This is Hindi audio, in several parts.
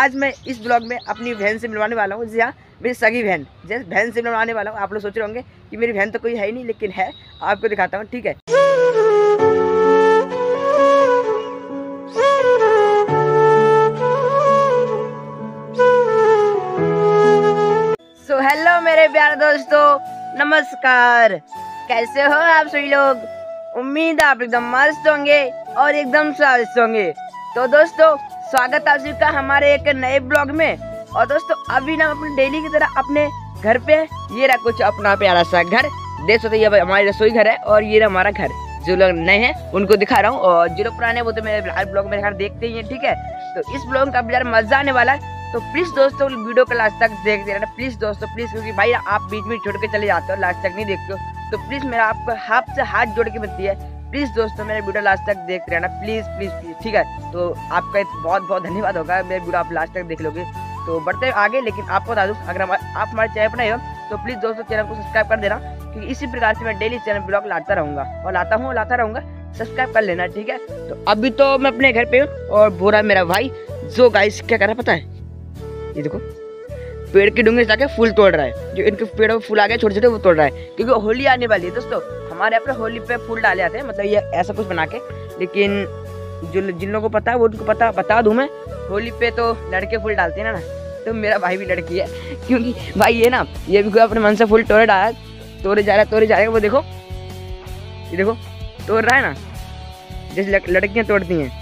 आज मैं इस ब्लॉग में अपनी बहन से मिलवाने वाला हूँ जी हाँ मेरी सगी बहन। जैसे बहन से मिलवाने वाला हूँ। आप लोग सोच रहे होंगे कि मेरी बहन तो कोई है ही नहीं, लेकिन है। आपको दिखाता हूँ, ठीक है? सो हेलो मेरे प्यारे दोस्तों। नमस्कार। कैसे हो आप सभी लोग? उम्मीद आप एकदम मस्त होंगे और एकदम स्वादिष्ट होंगे। तो दोस्तों स्वागत है आप का हमारे एक नए ब्लॉग में। और दोस्तों, अभी ना अपने डेली की तरह अपने घर पे ये रहा कुछ अपना प्यारा सा घर। देख सकते हमारी रसोई घर है और ये रहा हमारा घर। जो लोग नए हैं, उनको दिखा रहा हूँ। और जो लोग पुराने वो तो मेरे हर ब्लॉग में घर देखते ही हैं, ठीक है? तो इस ब्लॉग का यार मज़ा आने वाला है। तो प्लीज़ दोस्तों वीडियो को लास्ट तक देखते रहना प्लीज़ दोस्तों प्लीज़ क्योंकि भाई आप बीच में छोड़ के चले जाते हो लास्ट तक नहीं देखते हो। तो प्लीज़ मेरा आपको हाथ से हाथ जोड़ के बनती है प्लीज़ दोस्तों, मेरे वीडियो लास्ट तक देखते रहना। प्लीज़ प्लीज़ प्लीज़, ठीक है? तो आपका बहुत बहुत धन्यवाद होगा, मेरे वीडियो आप लास्ट तक देख लोगे। तो बढ़ते आगे, लेकिन आपको बता दूँ, अगर आप हमारे चैनल पर नहीं हो तो प्लीज़ दोस्तों चैनल को सब्सक्राइब कर देना, क्योंकि इसी प्रकार से मैं डेली चैनल ब्लॉग लाता रहूँगा। और लाता हूँ, लाता रहूँगा, सब्सक्राइब कर लेना, ठीक है? तो अभी तो मैं अपने घर पे हूँ, और बोरा मेरा भाई। जो गाइस क्या कर रहा पता है? ये देखो। पेड़ की डूँगे जाके फूल तोड़ रहा है। जो इनके पेड़ों में फूल आ गए छोटे छोटे वो तोड़ रहा है। क्योंकि होली आने वाली है दोस्तों। हमारे यहाँ पे होली पे फूल डाले जाते हैं मतलब ये ऐसा कुछ बना के। लेकिन जो जिन लोगों को पता है, वो उनको पता, बता दूँ मैं। होली पे तो लड़के फूल डालते हैं ना तो मेरा भाई भी लड़की है। क्योंकि भाई ये ना, ये भी कोई अपने मन से फूल तोड़े डाला, तोड़े जा रहा है, तोड़े जा रहा वो देखो, ये देखो, तोड़ रहा है ना। जैसे लड़कियाँ तोड़ती हैं।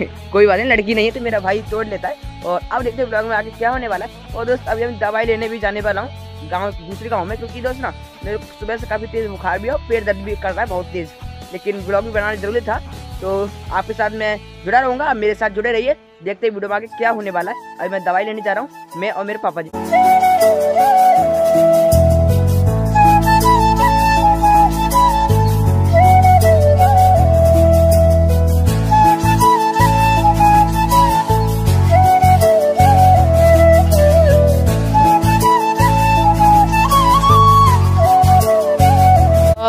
कोई बात नहीं, लड़की नहीं है तो मेरा भाई तोड़ लेता है। और अब देखते हैं ब्लॉग में आगे क्या होने वाला है। और दोस्त, अभी हम दवाई लेने भी जाने वाला हूँ, गाँव, दूसरे गाँव में, क्योंकि दोस्त ना, मेरे सुबह से काफ़ी तेज बुखार भी है और पेट दर्द भी कर रहा है बहुत तेज। लेकिन ब्लॉग भी बनाना ज़रूरी था तो आपके साथ मैं जुड़ा रहूँगा, आप मेरे साथ जुड़े रहिए। देखते हैं वीडियो में आगे क्या होने वाला है। अभी मैं दवाई लेने जा रहा हूँ, मैं और मेरे पापा जी।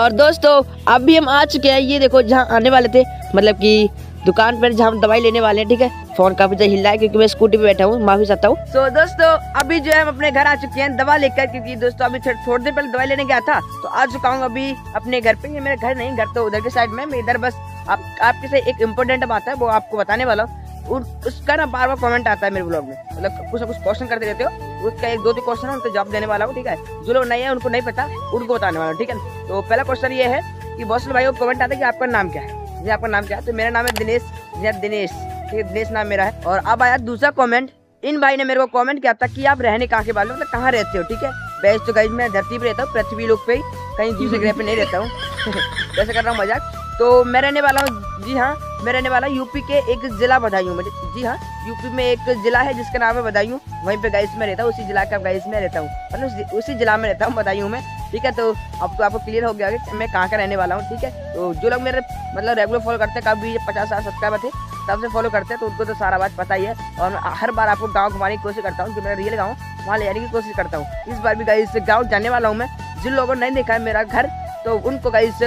और दोस्तों, अभी हम आ चुके हैं। ये देखो, जहाँ आने वाले थे मतलब कि दुकान पर जहाँ हम दवाई लेने वाले हैं, ठीक है? फ़ोन काफ़ी ज़्यादा हिल रहा है, क्योंकि मैं स्कूटी पे बैठा हूँ, माफ़ी चाहता हूँ। तो दोस्तों, अभी जो है, हम अपने घर आ चुके हैं दवा लेकर, क्योंकि दोस्तों, अभी थोड़ी थोड़ी देर पहले दवाई लेने गया था तो आ चुका हूँ अभी अपने घर पे। ये मेरा घर नहीं, घर तो उधर के साइड में, मैं इधर बस, आप, आपके से एक इम्पोर्टेंट बात है, वो आपको बताने वाला हूँ। उन- उसका ना बार बार कमेंट आता है मेरे ब्लॉग में। मतलब कुछ ना कुछ क्वेश्चन करते रहते हो उसका एक दो तीन क्वेश्चन है उनको जवाब देने वाला हूँ ठीक है? जो लोग नहीं है उनको नहीं पता उनको बताने वाला ठीक है? तो पहला क्वेश्चन ये है कि बहुत भाई को कमेंट आता है कि आपका नाम क्या है? जी आपका नाम क्या है? तो मेरा नाम है दिनेश जी हाँ, दिनेश ठीक है? दिनेश नाम मेरा है। और अब आया दूसरा कॉमेंट इन भाई ने मेरे को कमेंट किया था कि आप रहने कहाँ के हो मतलब कहाँ रहते हो ठीक है? वैसे तो गाइज़ मैं धरती पर रहता हूँ पृथ्वी लोग पे कहीं दूसरे ग्रह पे नहीं रहता हूँ। वैसे कर रहा हूँ मज़ाक। तो मैं रहने वाला हूँ, जी हाँ मैं रहने वाला यूपी के एक जिला बदायूं में जी हाँ यूपी में एक जिला है जिसका नाम है बदायूं वहीं पे गाइस में रहता हूँ, उसी जिला का गाइस में रहता हूँ मतलब उसी- जिला में रहता हूँ बदायूं में, ठीक है तो अब तो आपको क्लियर हो गया कि मैं कहाँ का रहने वाला हूँ, ठीक है तो जो लोग मेरे मतलब रेगुलर फॉलो करते हैं कभी पचास साठ सब्सक्राइबर थे, तब से फॉलो करते हैं तो उनको तो सारा बात पता ही है, और हर बार आपको गाँव घुमाने की कोशिश करता हूँ, जो मेरा रियल गाँव वहाँ ले जाने की कोशिश करता हूँ, इस बार भी गाइस गाँव जाने वाला हूँ मैं, जिन लोगों ने नहीं देखा है मेरा घर तो उनको गाइस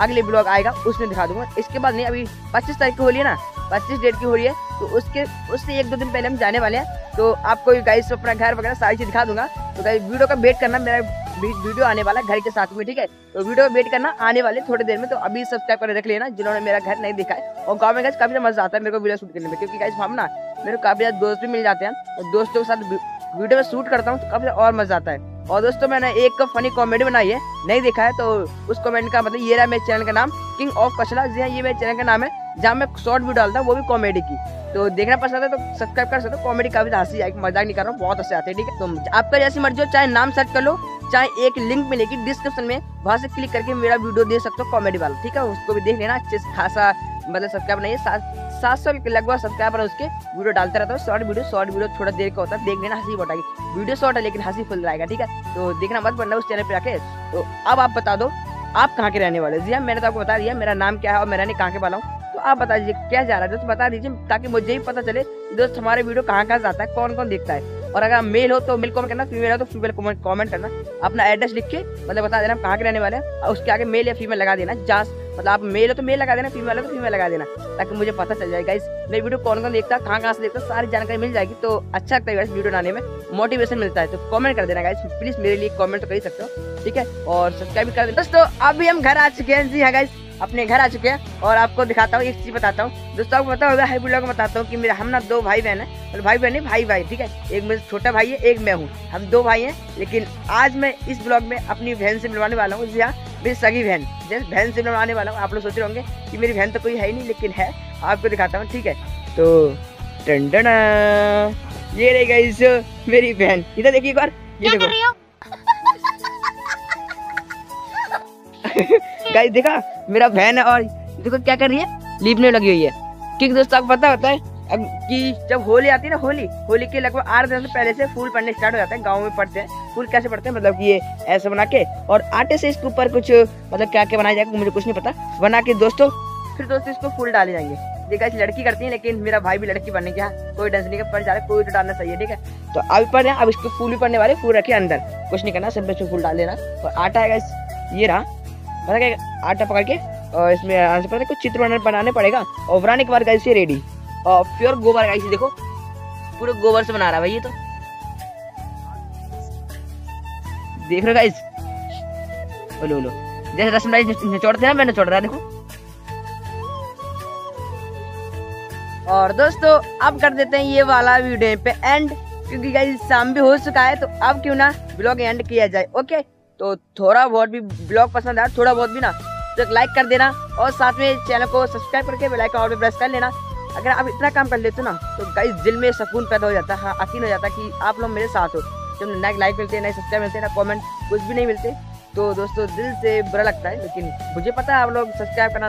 अगले ब्लॉग आएगा, उसमें दिखा दूँगा। इसके बाद नहीं, अभी पच्चीस तारीख की होली है ना, पच्चीस डेट की होली है तो उसके, उससे एक दो दिन पहले हम जाने वाले हैं। तो आपको गाइस अपना घर वगैरह सारी चीज़ दिखा दूँगा। तो गाइस वीडियो का वेट करना, मेरा वीडियो आने वाला है घर के साथ में, ठीक है? तो वीडियो वेट करना आने वाले थोड़ी देर में तो अभी सब्सक्राइब कर रख लेना, जिन्होंने मेरा घर नहीं देखा है। और गाँव में गाइस काफ़ी मज़ा आता है मेरे को वीडियो शूट करने में, क्योंकि गाइस हम ना, मेरे काफ़ी ज़्यादा दोस्त भी मिल जाते हैं। और दोस्तों के साथ वीडियो में शूट करता हूँ तो काफ़ी और मज़ा आता है। और दोस्तों मैंने एक फनी कॉमेडी बनाई है। नहीं देखा है तो उस कमेंट का मतलब ये रहा मेरे चैनल का नाम किंग ऑफ़ कचला जी हाँ ये मेरे चैनल का नाम है, जहाँ मैं शॉर्ट वीडियो डालता हूँ, वो भी कॉमेडी की। तो देखना पसंद है तो सब्सक्राइब कर सकते हो। कॉमेडी काफ़ी हँसी आएगी मज़ाक नहीं कर रहा हूँ, बहुत हँसी आते हैं, ठीक है? तो आपका जैसी मर्ज़ी हो, चाहे नाम सर्च कर लो, चाहे एक लिंक मिलेगी डिस्क्रिप्शन में वहाँ से क्लिक करके मेरा वीडियो देख सकते हो कॉमेडी वाला, ठीक है? उसको भी देख लेना, अच्छे खासा मतलब सब्सक्राइब नहीं है सात सात सौ लगभग सब्सक्राइबर उसके। वीडियो डालते रहता हूँ शॉर्ट वीडियो शॉर्ट वीडियो थोड़ा देर का होता है, देख लेना हँसी बताएगी वीडियो शॉर्ट है, लेकिन हँसी फुल रहेगा ठीक है? तो देखना मत पड़ना उस चैनल पर आके। तो अब आप बता दो, आप कहाँ के रहने वाले जी हाँ मैंने तो आपको बता दिया, मेरा नाम क्या है और मैं रहने कहाँ के वाला हूँ। तो आप बता दीजिए, क्या जा रहा है? दोस्त, बता दीजिए, ताकि मुझे भी पता चले, दोस्त, हमारे वीडियो कहाँ कहाँ जाता है कौन कौन देखता है। और अगर आप मेल हो तो मेल कॉमेंट करना फीमेल हो तो फीमेल कॉमेंट करना। अपना एड्रेस लिख के मतलब बता देना कहाँ के रहने वाले हैं, और उसके आगे मेल या फीमेल लगा देना जहाँ मतलब आप मेल हो तो मेल लगा देना फीमेल हो तो फीमेल लगा देना, ताकि मुझे पता चल जाएगा इस मेरी वीडियो कौन कौन देखता, कहाँ कहाँ से देखता, सारी जानकारी मिल जाएगी तो अच्छा लगता है वीडियो बनाने में। मोटिवेशन मिलता है तो कमेंट कर देना गाइस प्लीज़ मेरे लिए कमेंट तो कर ही सकते हो, ठीक है? और सब्सक्राइब कर देना। दोस्तों, अभी हम घर आ चुके हैं, जी हाँ गाइस अपने घर आ चुके हैं और आपको दिखाता हूँ एक चीज़ बताता हूँ। दोस्तों आपको पता होगा हाई ब्लॉग में बताता हूँ कि मेरा हम ना दो भाई बहन है और भाई बहन नहीं भाई भाई ठीक है? एक मेरा छोटा भाई है एक मैं हूँ। हम दो भाई हैं लेकिन आज मैं इस ब्लॉग में अपनी बहन से मिलवाने वाला हूँ। जी हाँ मेरी सगी बहन जैसे बहन से मिलवाने वाला हूँ। आप लोग सोच रहे होंगे कि मेरी बहन तो कोई है ही नहीं लेकिन है। आपको दिखाता हूँ ठीक है? तो टंडना ये रही गई मेरी बहन। इधर देखिए एक बार। ये देखो। गाइस देखा, मेरा बहन है और देखो क्या कर रही है? लीपने लगी हुई है। क्योंकि दोस्तों, आपको पता होता है, अब कि जब होली आती है ना, होली होली के लगभग आठ दिन से पहले से फूल पड़ने स्टार्ट हो जाते हैं, गाँव में पड़ते हैं। फूल कैसे पड़ते हैं? मतलब कि ये ऐसे बना के, और आटे से इसके ऊपर कुछ मतलब क्या क्या बनाया जाएगा, मुझे कुछ नहीं पता। बना के दोस्तों, फिर दोस्तों इसको फूल डाले जाएँगे। देखा लड़की करती है, लेकिन मेरा भाई भी लड़की बनने का कोई टेंशन नहीं पड़ जा रहा कोई तो डालना चाहिए, ठीक है? तो अभी पढ़ रहे हैं, अब इसको फूल भी पड़ने वाले फूल रखे अंदर। कुछ नहीं करना इसमें फूल डाल देना। और आटा है ये रहा। पता क्या, आटा पकड़ के और इसमें आंसर पता कुछ चित्र बनाने पड़ेगा। और बनाने के बाद गाइस ये रेडी और प्योर गोबर गाइस देखो। पूरे गोबर से बना रहा है भाई ये तो। देख रहे गाइस बोलो बोलो जैसे रसम निचोड़ते हैं मैं निचोड़ रहा देखो। और दोस्तों, अब कर देते हैं ये वाला वीडियो पे एंड क्योंकि गाइस शाम भी हो चुका है तो अब क्यों ना ब्लॉग एंड किया जाए ओके तो थोड़ा बहुत भी ब्लॉग पसंद आया, थोड़ा बहुत भी ना तो एक लाइक कर देना और साथ में चैनल को सब्सक्राइब करके बेल आइकन और भी प्रेस कर लेना। अगर आप इतना काम कर लेते हो ना तो गाइस दिल में सुकून पैदा हो जाता है हाँ यकीन हो जाता है कि आप लोग मेरे साथ हो। जब ना लाइक मिलते हैं ना सब्सक्राइब मिलते हैं ना कमेंट कुछ भी नहीं मिलते तो दोस्तों दिल से बुरा लगता है, लेकिन मुझे पता है आप लोग सब्सक्राइब करना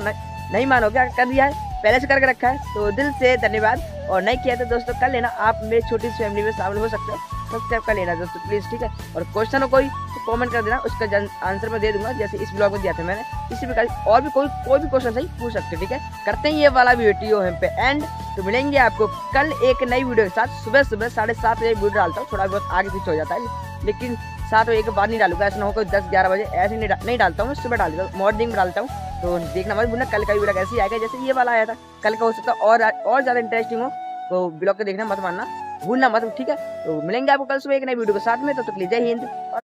नहीं मानोगे कर दिया है, पहले से करके रखा है तो दिल से धन्यवाद। और नहीं किया तो दोस्तों कर लेना, आप मेरी छोटी सी फैमिली में शामिल हो सकते हो। सब्सक्राइब कर लेना दोस्तों प्लीज़ ठीक है? और क्वेश्चन हो कोई तो कमेंट कर देना उसका आंसर मैं दे दूँगा जैसे इस ब्लॉग में दिया था मैंने। इसी प्रकार और भी कोई कोई भी क्वेश्चन सही पूछ सकते ठीक है? करते हैं ये वाला वीडियो हम पे एंड तो मिलेंगे आपको कल एक नई वीडियो के साथ। सुबह सुबह साढ़े सात बजे वीडियो डालता हूँ थोड़ा बहुत आगे पीछे हो जाता है। लेकिन सात बजे के बाद नहीं डालूँगा ऐसा ना हो कोई दस ग्यारह बजे ऐसे नहीं, डा, नहीं डालता हूँ सुबह डाल देता हूँ मॉर्निंग में डालता हूँ। तो देखना मत भूलना कल का वीडियो कैसे आएगा जैसे ये वाला आया था। कल का हो सकता है और और ज़्यादा इंटरेस्टिंग हो तो ब्लॉग को देखना मत मानना। भूलना मत, ठीक है? तो मिलेंगे आपको कल सुबह एक नई वीडियो के साथ में, तब तो तक तो लीजिए हिंद। और...